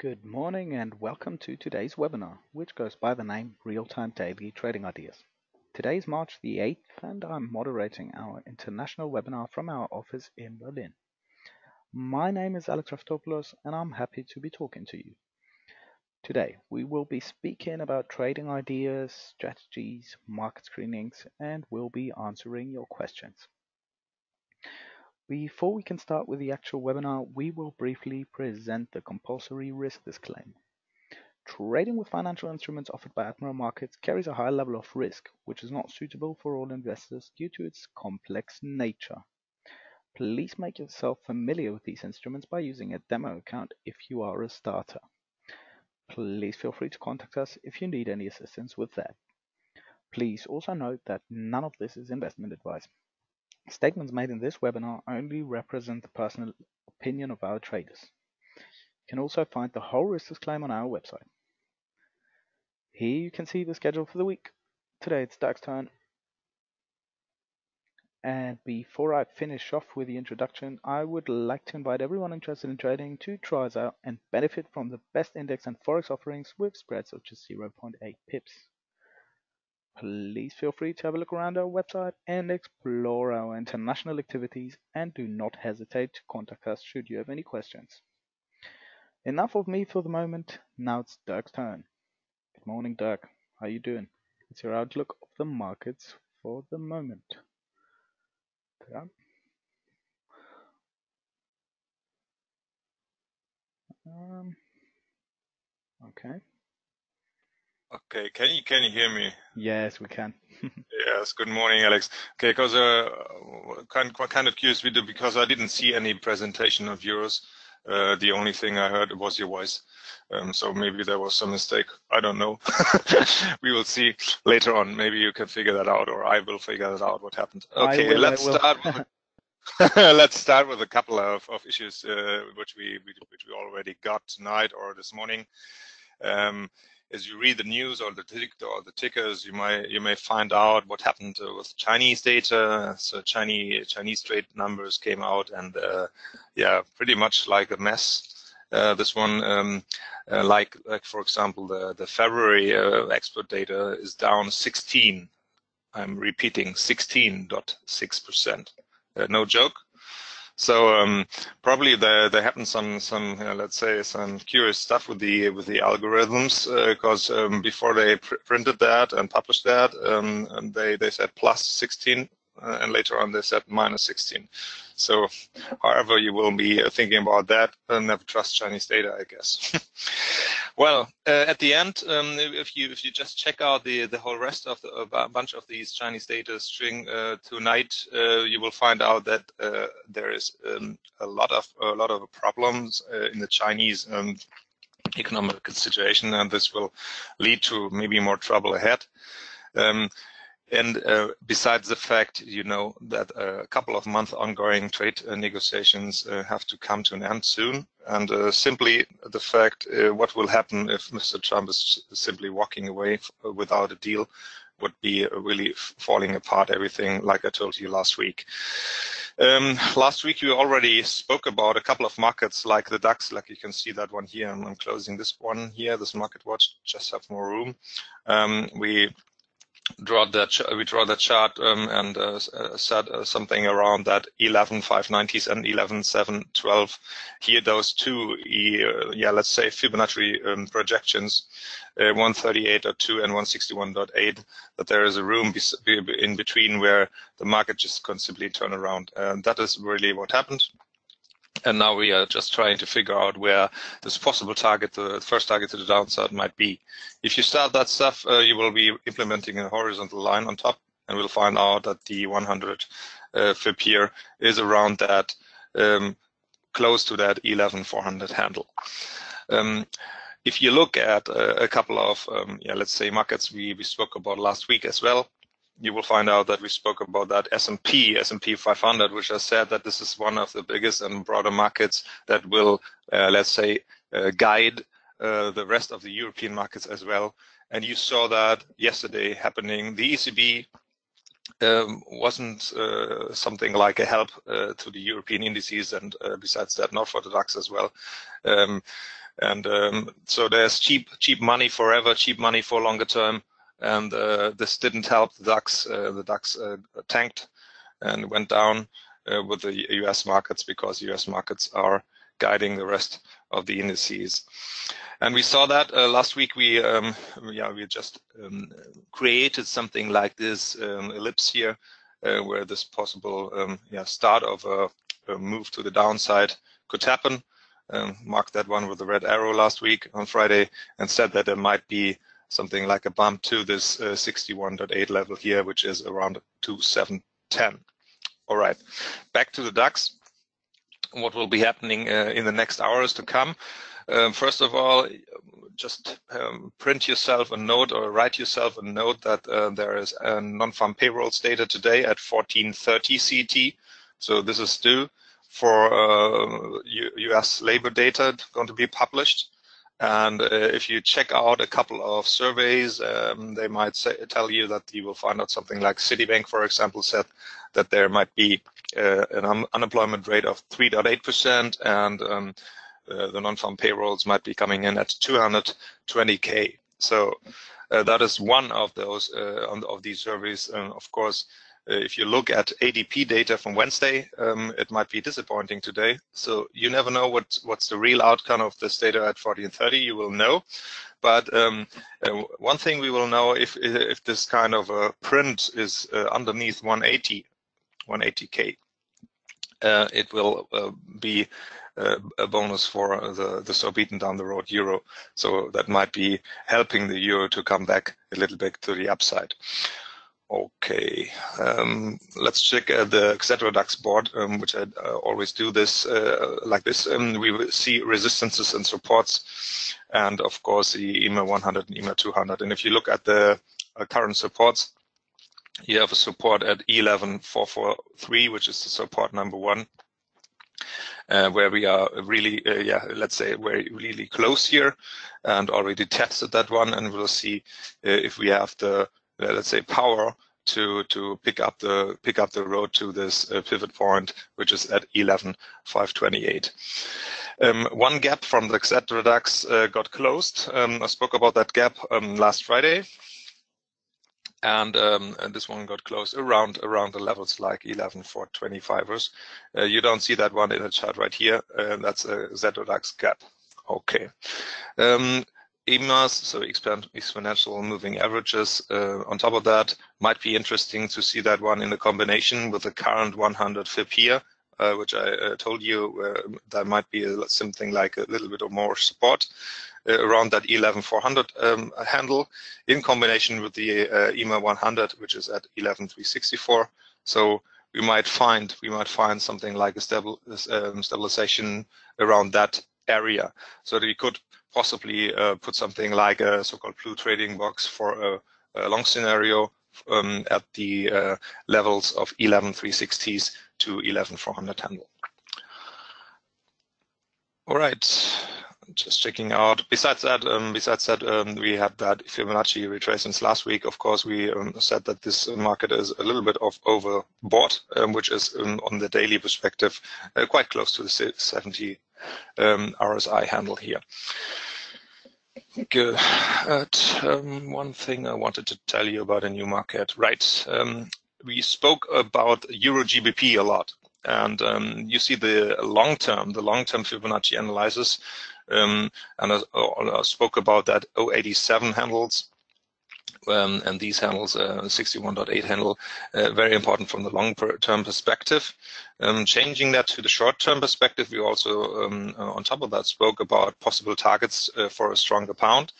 Good morning and welcome to today's webinar, which goes by the name Real-Time Daily Trading Ideas. Today is March the 8th and I'm moderating our international webinar from our office in Berlin. My name is Alex Raftopoulos and I'm happy to be talking to you. Today we will be speaking about trading ideas, strategies, market screenings and we'll be answering your questions. Before we can start with the actual webinar, we will briefly present the compulsory risk disclaimer. Trading with financial instruments offered by Admiral Markets carries a high level of risk, which is not suitable for all investors due to its complex nature. Please make yourself familiar with these instruments by using a demo account if you are a starter. Please feel free to contact us if you need any assistance with that. Please also note that none of this is investment advice. Statements made in this webinar only represent the personal opinion of our traders. You can also find the whole risk disclaimer on our website. Here you can see the schedule for the week. Today it's Dirk's turn. And before I finish off with the introduction, I would like to invite everyone interested in trading to try us out and benefit from the best index and forex offerings with spreads of just 0.8 pips please feel free to have a look around our website and explore our international activities and do not hesitate to contact us should you have any questions. Enough of me for the moment, now it's Dirk's turn. Good morning Dirk, how are you doing? It's your outlook of the markets for the moment. Yeah. Um, okay. Okay, can you can you hear me? Yes, we can. yes. Good morning, Alex. Okay, because uh, kind kind of curious with because I didn't see any presentation of yours. Uh, the only thing I heard was your voice. Um, so maybe there was some mistake. I don't know. we will see later on. Maybe you can figure that out, or I will figure that out. What happened? Okay, will, let's start. With, let's start with a couple of, of issues uh, which we which we already got tonight or this morning. Um, as you read the news or the tick or the tickers, you might you may find out what happened uh, with Chinese data. So Chinese Chinese trade numbers came out, and uh, yeah, pretty much like a mess. Uh, this one, um, uh, like like for example, the the February uh, export data is down 16. I'm repeating 16.6 percent. Uh, no joke. So um, probably there there happened some some you know, let's say some curious stuff with the with the algorithms because uh, um, before they pr printed that and published that, um, they they said plus 16 uh, and later on they said minus 16. So however you will be thinking about that, uh, never trust Chinese data, I guess. well, uh, at the end, um, if you if you just check out the the whole rest of the a bunch of these Chinese data string uh, tonight, uh, you will find out that uh, there is um, a lot of a lot of problems in the Chinese um, economic situation, and this will lead to maybe more trouble ahead. Um, and uh, besides the fact, you know, that a couple of month ongoing trade uh, negotiations uh, have to come to an end soon, and uh, simply the fact uh, what will happen if Mr. Trump is simply walking away without a deal would be really falling apart everything like I told you last week. Um, last week you already spoke about a couple of markets like the DAX, like you can see that one here. I'm, I'm closing this one here, this market watch, just have more room. Um, we draw that we draw that chart um, and uh, uh set uh, something around that 11 590s and 11 712 here those two uh, yeah let's say Fibonacci um, projections uh, 138.2 and 161.8 that there is a room in between where the market just can simply turn around. And that is really what happened and now we are just trying to figure out where this possible target, the first target to the downside might be. If you start that stuff, uh, you will be implementing a horizontal line on top, and we'll find out that the 100 uh, FIB here is around that, um, close to that 11400 handle. Um, if you look at uh, a couple of, um, yeah, let's say markets we, we spoke about last week as well, you will find out that we spoke about that S&P, S&P 500, which I said that this is one of the biggest and broader markets that will, uh, let's say, uh, guide uh, the rest of the European markets as well. And you saw that yesterday happening. The ECB um, wasn't uh, something like a help uh, to the European indices, and uh, besides that, not for the DAX as well. Um, And um, so there's cheap, cheap money forever, cheap money for longer term. And uh, this didn't help the DAX. Uh, the DAX uh, tanked and went down with the US markets because US markets are guiding the rest of the indices. And we saw that uh, last week. We um, yeah we just um, created something like this um, ellipse here, uh, where this possible um, yeah start of a, a, move to the downside could happen. Um, marked that one with a red arrow last week on Friday, and said that there might be something like a bump to this uh, 61.8 level here, which is around 2710. All right, back to the DAX. What will be happening uh, in the next hours to come? Um, first of all, just um, print yourself a note or write yourself a note that uh, there is a non-farm payrolls data today at 14:30 CT. So this is due for uh, U.S. labor data going to be published. And uh, if you check out a couple of surveys, um, they might say, tell you that you will find out something like Citibank, for example, said that there might be uh, an un unemployment rate of 3.8% and um, uh, the non-farm payrolls might be coming in at 220k. So uh, that is one of those uh, of these surveys. And of course, if you look at ADP data from Wednesday, um, it might be disappointing today. So you never know what what's the real outcome of this data at 14:30. You will know. But um, uh, one thing we will know if if this kind of a print is underneath 180, 180k, it will be a bonus for the, the so beaten down the road euro. So that might be helping the euro to come back a little bit to the upside. Okay, um, let's check uh, the Xetra DAX board, um, which I uh, always do this uh, like this. Um, we will see resistances and supports, and of course the EMA 100 and EMA 200. And if you look at the uh, current supports, you have a support at 11443, which is the support number one uh, where we are really, uh, yeah, let's say we're really close here and already tested that one, and we'll see uh, if we have the, let's say, power to to pick up the pick up the road to this uh, pivot point, which is at 11,528. Um, one gap from the Xetra DAX uh, got closed. Um, I spoke about that gap um, last Friday and, um, and this one got closed around around the levels like 11 for 25ers. Uh, you don't see that one in the chart right here. Uh, that's a DAX gap. Okay. EMAs, so exponential moving averages. Uh, on top of that, might be interesting to see that one in a combination with the current 100 FIB here, uh, which I uh, told you uh, that might be a, something like a little bit of more support. Uh, around that 11400 um, handle in combination with the uh, EMA 100, which is at 11364. So we might find we might find something like a stabil um, stabilization around that area. So that we could possibly uh, put something like a so-called blue trading box for a, a long scenario um, at the uh, levels of 11360s to 11400 handle. All right just checking out. Besides that, um, besides that, um, we had that Fibonacci retracements last week. Of course, we um, said that this market is a little bit of overbought, um, which is um, on the daily perspective uh, quite close to the 70 um, RSI handle here. Good. one thing I wanted to tell you about a new market, right? we spoke about Euro GBP a lot. And um, you see the long term, the long term Fibonacci analysis um, and I, spoke about that 087 handles. Um, and these handles, uh, 61.8 handle, uh, very important from the long-term perspective. Um, changing that to the short-term perspective, we also, um, uh, on top of that, spoke about possible targets uh, for a stronger pound.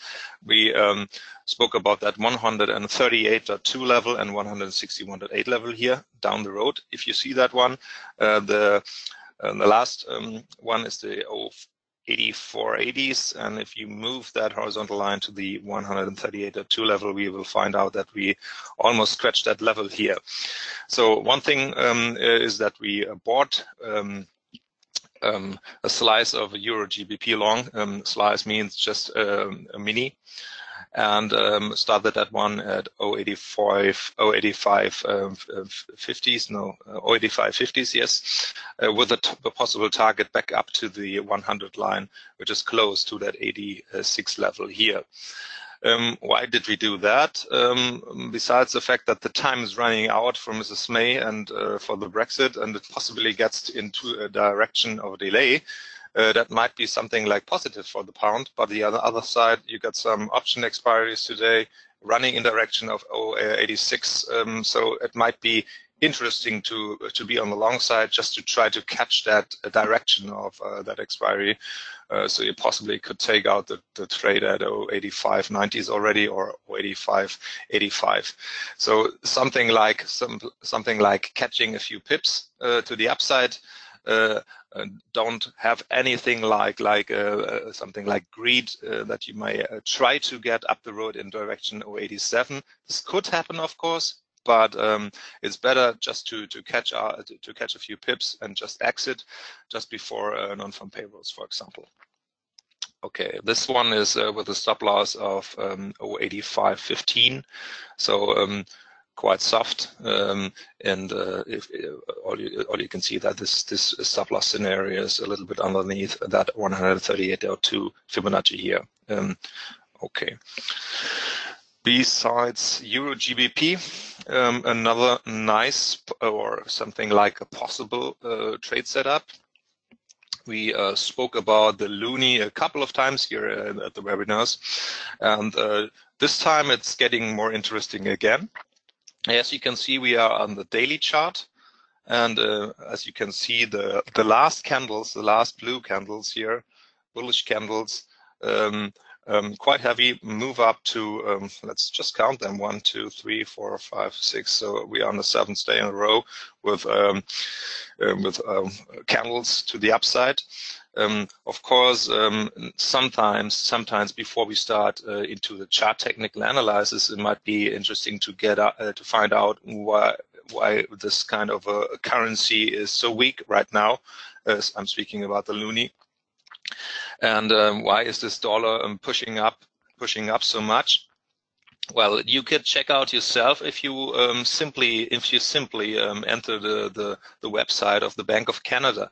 We um, spoke about that 138.2 level and 161.8 level here down the road. If you see that one, uh, the uh, the last um, one is the 8480s. And if you move that horizontal line to the 138.2 level, we will find out that we almost scratched that level here. So one thing um, is that we bought um, um, a slice of a Euro GBP long. Um, slice means just um, a mini. And um, started that one at 085, 085 um, 50s, no, 085 50s, yes, uh, with a, a possible target back up to the 100 line, which is close to that 86 level here. Um, why did we do that? Um, besides the fact that the time is running out for Mrs. May and uh, for the Brexit, and it possibly gets into a direction of delay, uh, that might be something like positive for the pound. But the other, other side, you got some option expiries today running in direction of 086. Um, so it might be interesting to to be on the long side just to try to catch that direction of uh, that expiry. Uh, so you possibly could take out the, the trade at 085 90s already or 085 85. So something like some something like catching a few pips uh, to the upside. Uh, don't have anything like like uh, uh, something like greed that you may try to get up the road in direction 087. This could happen, of course, but um, it's better just to to catch uh, to catch a few pips and just exit just before uh, non-farm payrolls, for example. Okay, this one is uh, with a stop loss of um, 085.15, so um, quite soft. Um, and uh, if, uh, all, you, all you can see that this this stop loss scenario is a little bit underneath that 138.02 Fibonacci here. Um, okay. Besides Euro GBP, um, another nice or something like a possible uh, trade setup. We uh, spoke about the loonie a couple of times here uh, at the webinars, and uh, this time it's getting more interesting again. As you can see, we are on the daily chart, and uh, as you can see, the the last candles, the last blue candles here, bullish candles. Um, um, quite heavy move up to, um, let's just count them, one, two, three, four, five, six. So we are on the seventh day in a row with, um, uh, with um, candles to the upside. Um, of course, um, sometimes, sometimes before we start uh, into the chart technical analysis, it might be interesting to get uh, to find out why why this kind of a currency is so weak right now. As I'm speaking about the loonie. And um, why is this dollar um, pushing up, pushing up so much? Well, you could check out yourself if you um, simply if you simply um, enter the, the, the website of the Bank of Canada,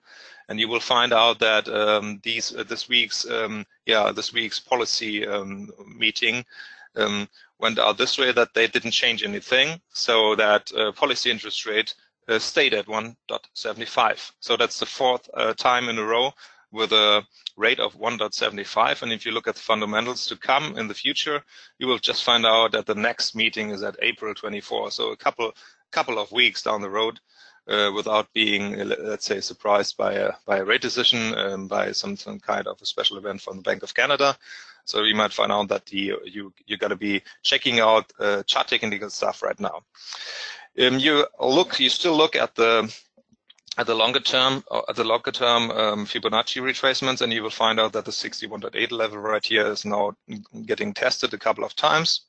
and you will find out that um, these uh, this week's um, yeah this week's policy meeting went out this way that they didn't change anything, so that uh, policy interest rate uh, stayed at 1.75. So that's the fourth uh, time in a row with a rate of 1.75. And if you look at the fundamentals to come in the future, you will just find out that the next meeting is at April 24. So a couple couple of weeks down the road, uh, without being, let's say, surprised by a by a rate decision, um, by some, some kind of a special event from the Bank of Canada. So you might find out that the, you you got to be checking out uh, chart technical stuff right now. Um, you look, you still look at the at the longer term, uh, at the longer term um, Fibonacci retracements, and you will find out that the 61.8 level right here is now getting tested a couple of times.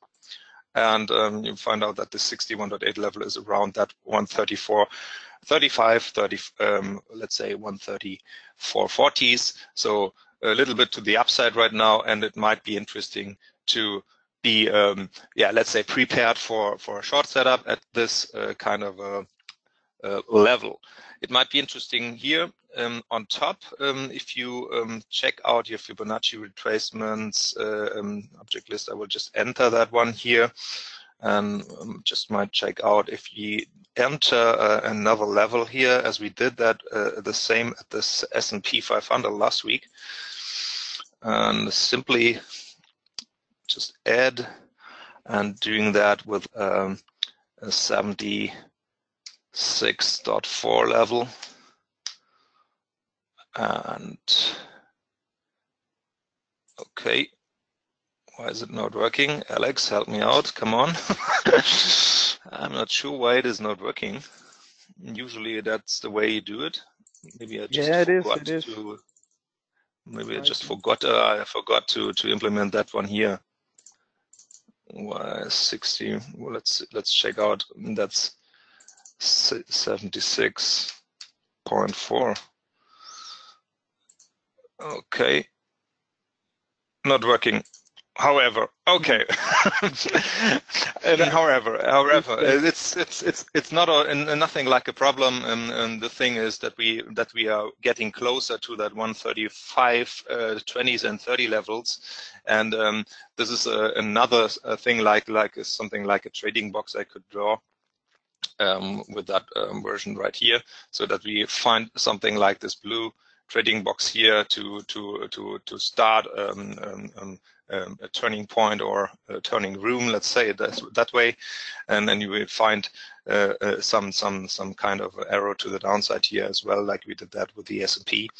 And um, you find out that the 61.8 level is around that 134, 35, 30, um, let's say 134 40s. So a little bit to the upside right now, and it might be interesting to be, um, yeah, let's say prepared for, for a short setup at this uh, kind of a, uh, level. It might be interesting here um, on top um, if you um, check out your Fibonacci retracements uh, um, object list. I will just enter that one here and um, just might check out if you enter uh, another level here as we did that uh, the same at this S&P 500 last week and simply just add and doing that with um, a 70 6.4 level. And okay, why is it not working? Alex, help me out, come on. I'm not sure why it is not working. Usually that's the way you do it. Maybe I just yeah, it forgot is, it to, is. maybe I just forgot, uh, I forgot to, to implement that one here. Why 60, well, let's, let's check out, that's 76.4. Okay. Not working. however, okay. and however, however, it's it's it's it's not a, nothing like a problem. And, and, the thing is that we that we are getting closer to that 135 uh, 20s and 30 levels, and um, this is a, another thing like like something like a trading box I could draw. Um, with that um, version right here, so that we find something like this blue trading box here to to to to start um, um, um um, a turning point or a turning room, let's say that, that way, and then you will find uh, uh, some some some kind of arrow to the downside here as well, like we did that with the S&P,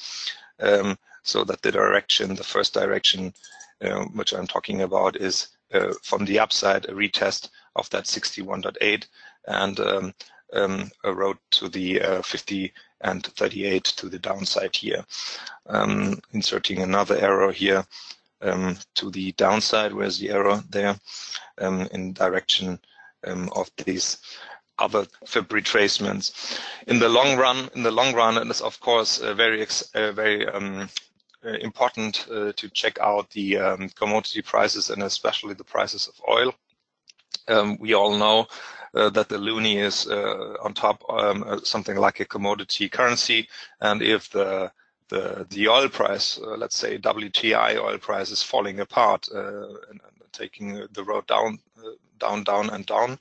so that the direction, the first direction, um, which I'm talking about, is uh, from the upside a retest of that 61.8 and um, um, a road to the uh, 50 and 38 to the downside here. Um, inserting another arrow here um, to the downside. Where's the arrow there? Um, in direction um, of these other fib retracements. In the long run, in the long run, it is of course uh, very uh, very um, uh, important uh, to check out the um, commodity prices and especially the prices of oil. Um, we all know uh, that the loonie is uh, on top um, uh, something like a commodity currency, and if the the the oil price, uh, let's say WTI oil price is falling apart uh, and, and, taking the road down, uh, down, down, and down,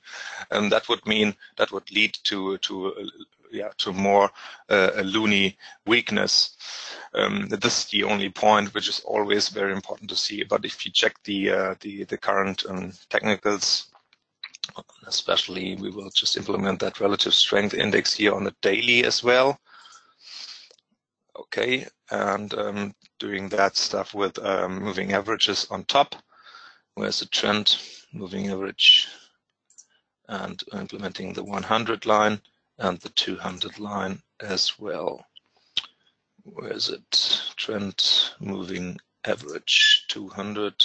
and that would mean that would lead to to yeah to more uh, a loonie weakness. Um, this is the only point which is always very important to see. But if you check the uh, the the current um, technicals especially we will just implement that relative strength index here on the daily as well okay, and um, doing that stuff with um, moving averages on top. Where's the trend? Moving average and implementing the 100 line and the 200 line as well. Where is it? Trend moving average 200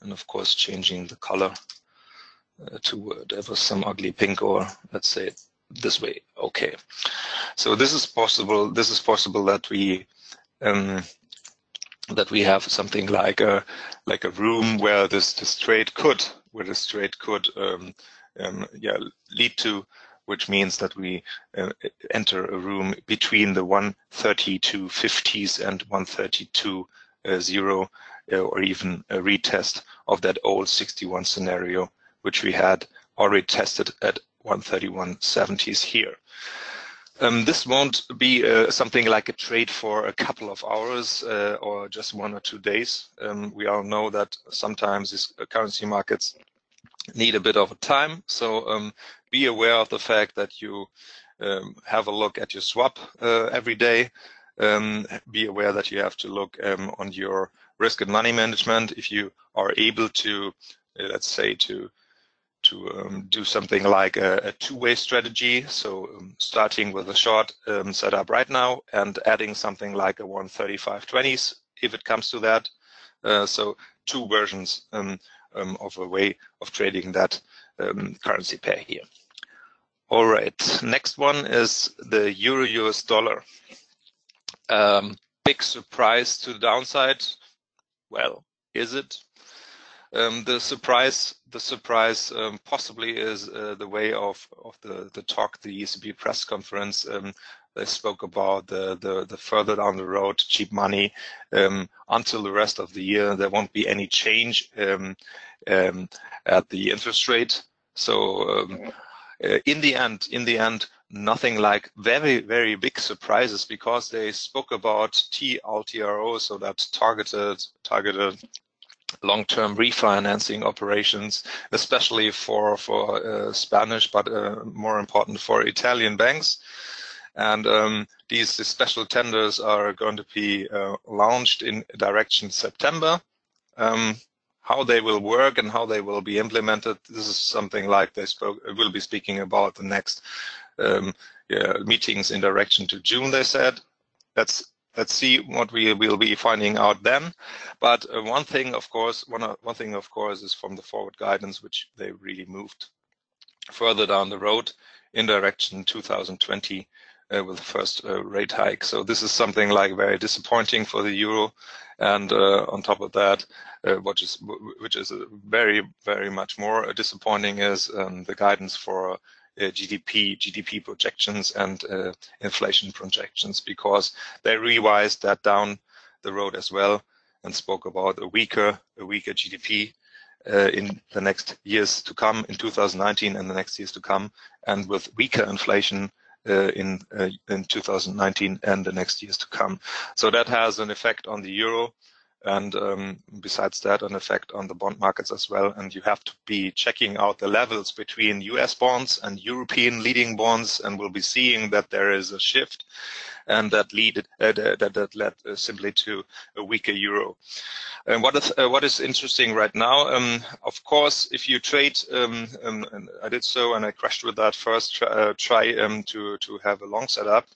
and of course changing the color uh, to whatever some ugly pink or let's say this way. Okay. So this is possible. This is possible that we um, that we have something like a like a room where this this trade could where this trade could um, um, yeah lead to, which means that we uh, enter a room between the 132 50s and 132 uh, zero uh, or even a retest of that old 61 scenario, which we had already tested at 131.70s here. Um, this won't be uh, something like a trade for a couple of hours uh, or just one or two days. Um, we all know that sometimes these currency markets need a bit of a time. So um, be aware of the fact that you um, have a look at your swap uh, every day. Um, be aware that you have to look um, on your risk and money management. If you are able to, uh, let's say, to to um, do something like a, a two-way strategy. So um, starting with a short um, setup right now and adding something like a 135.20s if it comes to that. Uh, so two versions of a way of trading that currency pair here. All right, next one is the euro US dollar. big surprise to the downside. Well, is it? Um, the surprise, the surprise um, possibly is uh, the way of of the the talk, the ECB press conference. Um, they spoke about the, the, the further down the road cheap money um, until the rest of the year. There won't be any change um, um, at the interest rate. So uh, in the end, in the end, nothing like very very big surprises because they spoke about TLTRO, so that targeted targeted long-term refinancing operations, especially for for uh, Spanish, but uh, more important for Italian banks. And um, these, special tenders are going to be uh, launched in direction September. Um, how they will work and how they will be implemented, this is something like they spoke will be speaking about the next um, yeah, meetings in direction to June. They said Let's let's see what we will be finding out then. But uh, one thing, of course, one, uh, one thing, of course, is from the forward guidance, which they really moved further down the road in direction 2020 uh, with the first uh, rate hike. So this is something like very disappointing for the euro. And uh, on top of that, uh, which is which is very very much more disappointing is um, the guidance for GDP GDP projections and inflation projections because they revised that down the road as well and spoke about a weaker a weaker GDP uh, in the next years to come, in 2019 and the next years to come, and with weaker inflation uh, in uh, in 2019 and the next years to come. So that has an effect on the euro, and um, besides that, an effect on the bond markets as well. And you have to be checking out the levels between U.S. bonds and European leading bonds, and we'll be seeing that there is a shift and that lead uh, that that led uh, simply to a weaker euro. And what is uh, what is interesting right now? Um, of course, if you trade, um, um, and I did so, and I crashed with that first try, uh, um, to to have a long setup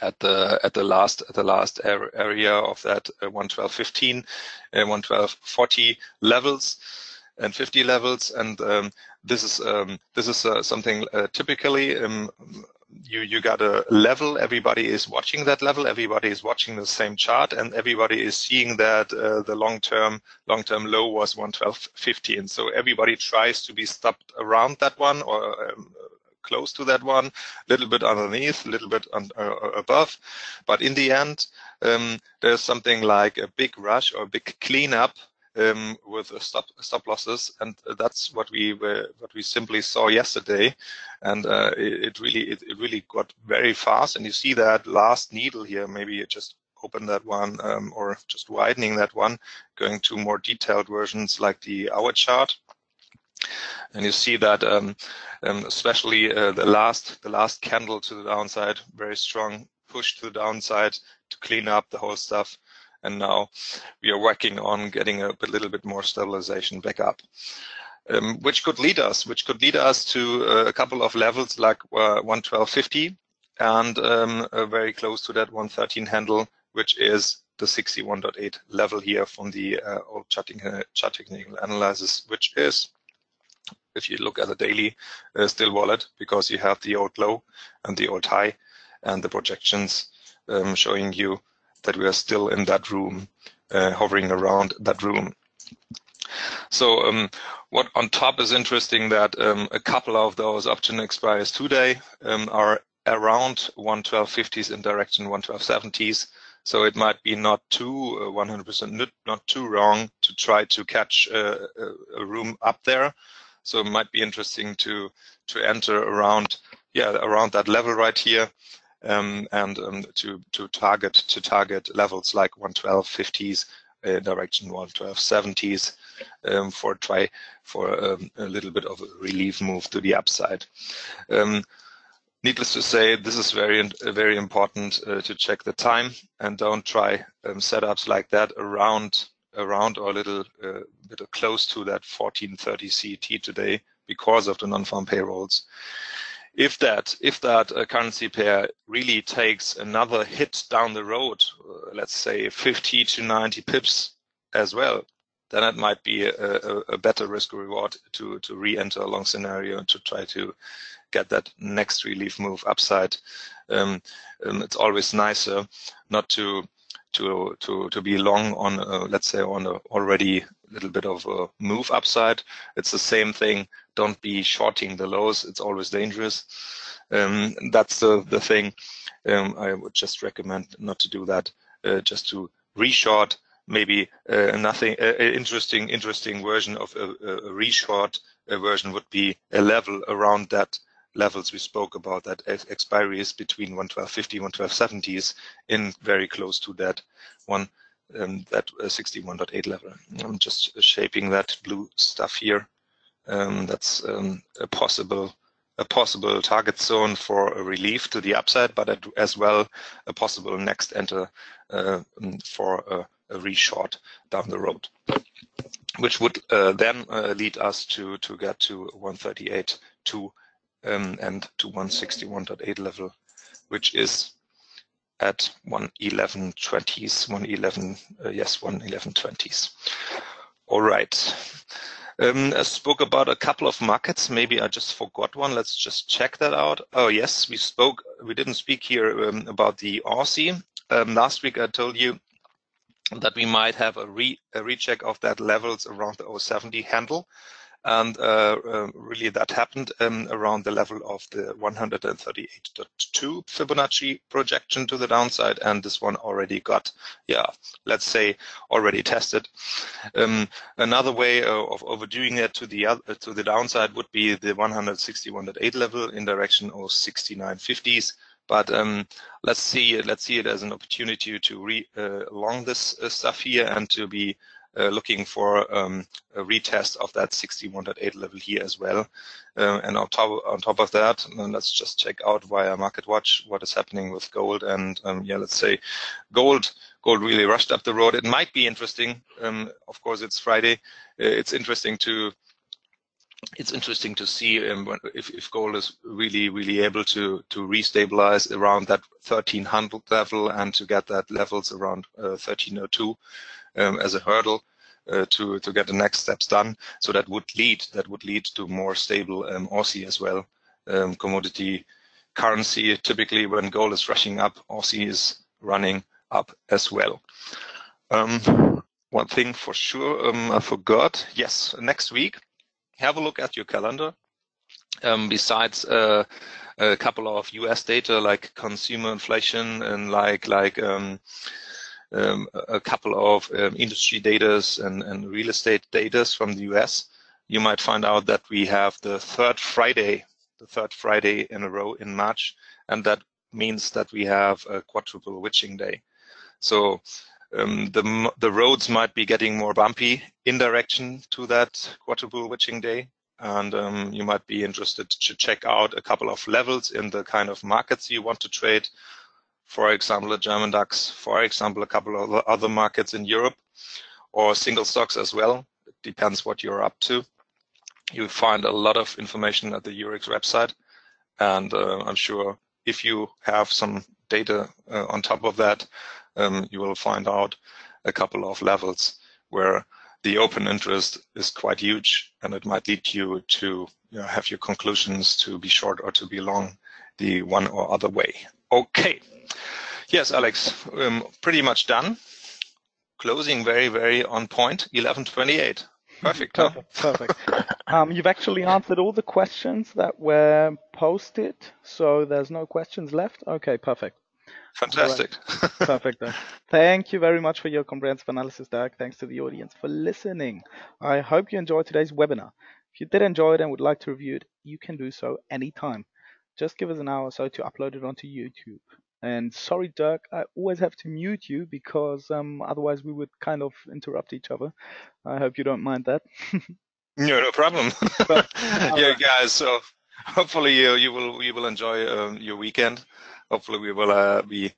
at the at the last at the last area of that uh, 112.15 and 112.40 levels and 50 levels. And um, this is um, this is uh, something uh, typically um, you you got a level everybody is watching that level everybody is watching the same chart and everybody is seeing that uh, the long term long term low was 112.50 and so everybody tries to be stopped around that one or um, close to that one a little bit underneath a little bit un uh, above but in the end um, there's something like a big rush or a big cleanup um, with stop stop losses, and that's what we were, what we simply saw yesterday, and uh, it, it, really it, it, really got very fast, and you see that last needle here. Maybe just open that one um, or just widening that one, going to more detailed versions like the hour chart. And you see that um, um especially uh, the last the last candle to the downside, very strong push to the downside to clean up the whole stuff and now we are working on getting a, a little bit more stabilization back up. Um, which could lead us, which could lead us to uh, a couple of levels like uh, 112.50 and um, very close to that 113 handle, which is the 61.8 level here from the uh, old chart, uh, chart technical analysis, which is, if you look at the daily, uh, still valid because you have the old low and the old high and the projections um, showing you that we are still in that room, uh, hovering around that room. So um, what on top is interesting that um, a couple of those option expires today um, are around 112.50s in direction 112.70s. So it might be not too 100% uh, not too wrong to try to catch a, a, room up there. So it might be interesting to to enter around yeah around that level right here um, and um, to to target to target levels like 112.50s uh, direction 112.70s um, for try for um, a little bit of a relief move to the upside. Um, needless to say, this is very very important uh, to check the time and don't try um, setups like that around around or a little uh, bit close to that 1430 CET today because of the non-farm payrolls if that if that uh, currency pair really takes another hit down the road, uh, let's say 50 to 90 pips as well, then it might be a, a, a better risk reward to to re-enter a long scenario and to try to get that next relief move upside. Um, um, it's always nicer not to to to to be long on uh, let's say on a already little bit of a move upside. It's the same thing. Don't be shorting the lows. It's always dangerous. Um, that's the, the thing. Um, I would just recommend not to do that. Uh, just to reshort maybe uh, nothing uh, interesting interesting version of a, a reshort version would be a level around that levels we spoke about that expiry is between 112.50 112.70s in very close to that one um, that uh, 61.8 level. I'm just shaping that blue stuff here. Um, that's um, a possible a possible target zone for a relief to the upside, but as well a possible next enter uh, for a, a reshort down the road, which would uh, then uh, lead us to to get to 138.2 um, and to 161.8 level, which is at 111.20s, 111, uh, yes, 111.20s. All right. Um, I spoke about a couple of markets. Maybe I just forgot one. Let's just check that out. Oh, yes, we spoke we didn't speak here um, about the Aussie. Um, last week I told you that we might have a, re, a recheck of that levels around the 070 handle and uh, uh, really that happened um, around the level of the 138.2 Fibonacci projection to the downside, and this one already got, yeah, let's say already tested. Um, another way of overdoing it to the other, to the downside would be the 161.8 level in direction of 69.50s. But um, let's see, let's see it as an opportunity to re uh, along this uh, stuff here and to be uh, looking for um, a retest of that 61.8 level here as well. Uh, and on top on top of that, let's just check out via MarketWatch what is happening with gold. And um, yeah, let's say gold gold really rushed up the road. It might be interesting. Um, of course, it's Friday. Uh, it's interesting to it's interesting to see um, if, if gold is really, really able to to restabilize around that 1300 level and to get that levels around uh, 1302 um, as a hurdle uh, to to get the next steps done. So that would lead that would lead to more stable um, Aussie as well. Um, commodity currency typically when gold is rushing up, Aussie is running up as well. Um, one thing for sure um, I forgot. Yes, next week, have a look at your calendar. Um, besides uh, a couple of U.S. data like consumer inflation and like like um, a couple of um, industry data and, and real estate data from the US, you might find out that we have the third Friday, the third Friday in a row in March, and that means that we have a quadruple witching day. So um, the the roads might be getting more bumpy in direction to that quadruple witching day, and um, you might be interested to check out a couple of levels in the kind of markets you want to trade for example, the German DAX, for example, a couple of other markets in Europe, or single stocks as well. It depends what you're up to. You find a lot of information at the Eurex website, and uh, I'm sure if you have some data uh, on top of that, um, you will find out a couple of levels where the open interest is quite huge, and it might lead you to you know, have your conclusions to be short or to be long the one or other way. Okay. Yes, Alex, um, pretty much done. Closing very, very on point, 1128. Perfect. perfect. perfect. um, you've actually answered all the questions that were posted, so there's no questions left. Okay, perfect. Fantastic. Right. Perfect. Thank you very much for your comprehensive analysis, Dirk. Thanks to the audience for listening. I hope you enjoyed today's webinar. If you did enjoy it and would like to review it, you can do so anytime. Just give us an hour or so to upload it onto YouTube. And sorry, Dirk, I always have to mute you because um, otherwise we would kind of interrupt each other. I hope you don't mind that. no, no problem. But, yeah, guys. So hopefully you, you will you will enjoy um, your weekend. Hopefully we will uh, be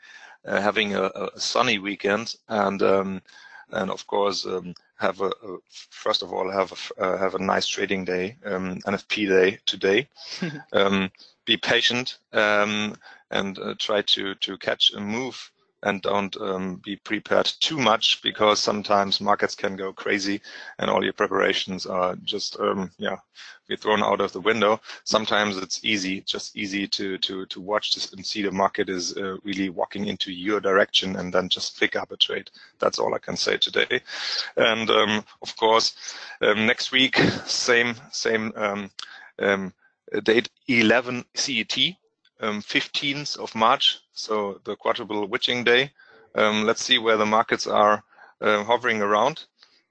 uh, having a, a, sunny weekend and um, and of course um, have a, a, first of all have a, uh, have a nice trading day, um, NFP day today. Um, be patient um, and uh, try to to catch a move and don't um, be prepared too much because sometimes markets can go crazy and all your preparations are just um, yeah be thrown out of the window. Sometimes it's easy, just easy to to to watch this and see the market is uh, really walking into your direction and then just pick up a trade. That's all I can say today. And um, of course, um, next week same same um, um, date 11 CET, um, 15th of March, so the quadruple witching day. Um, let's see where the markets are uh, hovering around.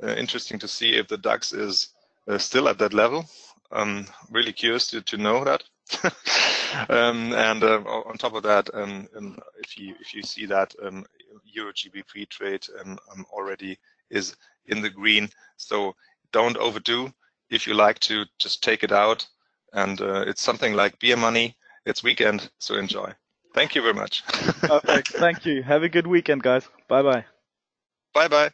Uh, interesting to see if the DAX is uh, still at that level. I'm really curious to, to know that. um, and uh, on top of that, um, um, if you if you see that um, Euro GBP trade um, um, already is in the green, so don't overdo. If you like to just take it out, and uh, it's something like beer money. It's weekend, so enjoy. Thank you very much. Perfect. Thank you. Have a good weekend, guys. Bye bye. Bye bye.